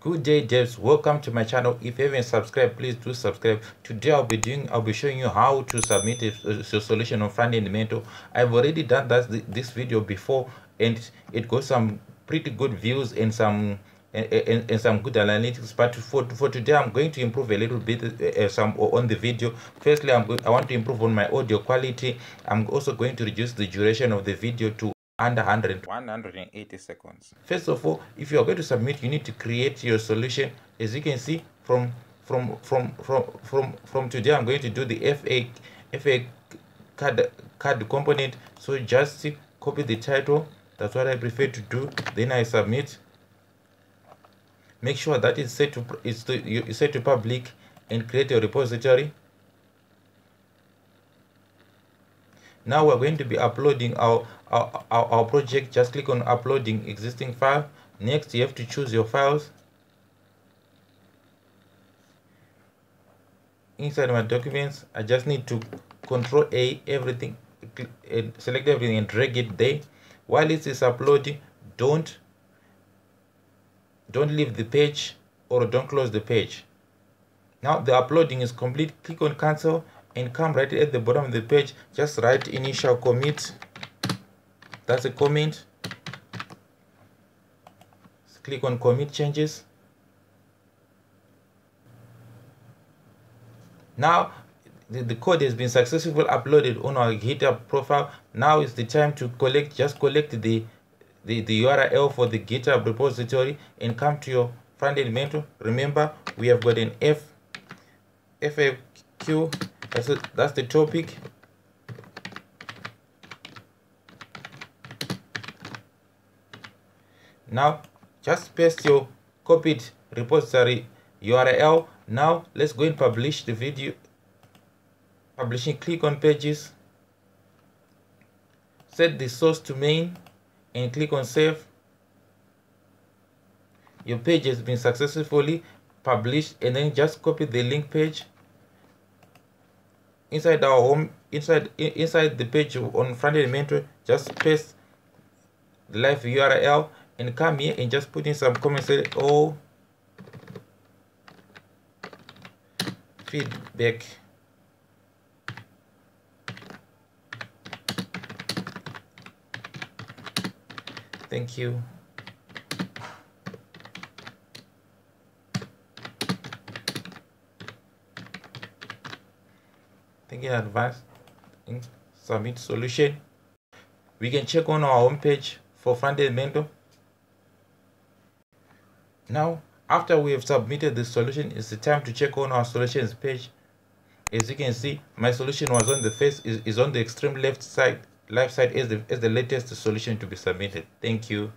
good day devs. Welcome to my channel. If you haven't subscribed please do subscribe. Today i'll be doing i'll be showing you how to submit a, a solution on front end mentor i've already done that this video before and it got some pretty good views and some and, and, and, some good analytics. But for for today i'm going to improve a little bit uh, some on the video. Firstly i'm going i want to improve on my audio quality. I'm also going to reduce the duration of the video to under 100 180 seconds. First of all if you are going to submit you need to create your solution. As you can see from from from from from from today i'm going to do the fa fa card card component. So just copy the title. That's what i prefer to do. Then i submit. Make sure that it's set to it's to you set to public and create a repository now we're going to be uploading our, our, our, our project. Just click on uploading existing file. Next you have to choose your files. Inside my documents i just need to control a everything and select everything and drag it there. While it is uploading don't don't leave the page or don't close the page. Now the uploading is complete. Click on cancel and come right at the bottom of the page. Just write initial commit. That's a comment. Click on commit changes. Now the, the code has been successfully uploaded on our github profile. Now is the time to collect just collect the the, the url for the github repository and come to your front-end mentor. Remember we have got an f faq that's, a, that's the topic. Now, just paste your copied repository URL. Now, let's go and publish the video. Publishing, click on pages. Set the source to main and click on save. Your page has been successfully published and then just copy the link page inside our home inside inside the page on front-end mentor just paste the live url and come here and just put in some comments say oh feedback. Thank you thinking advanced in submit solution. We can check on our home page for front-end mentor. Now after we have submitted the solution it's the time to check on our solutions page. As you can see my solution was on the face is, is on the extreme left side left side as the as the latest solution to be submitted. Thank you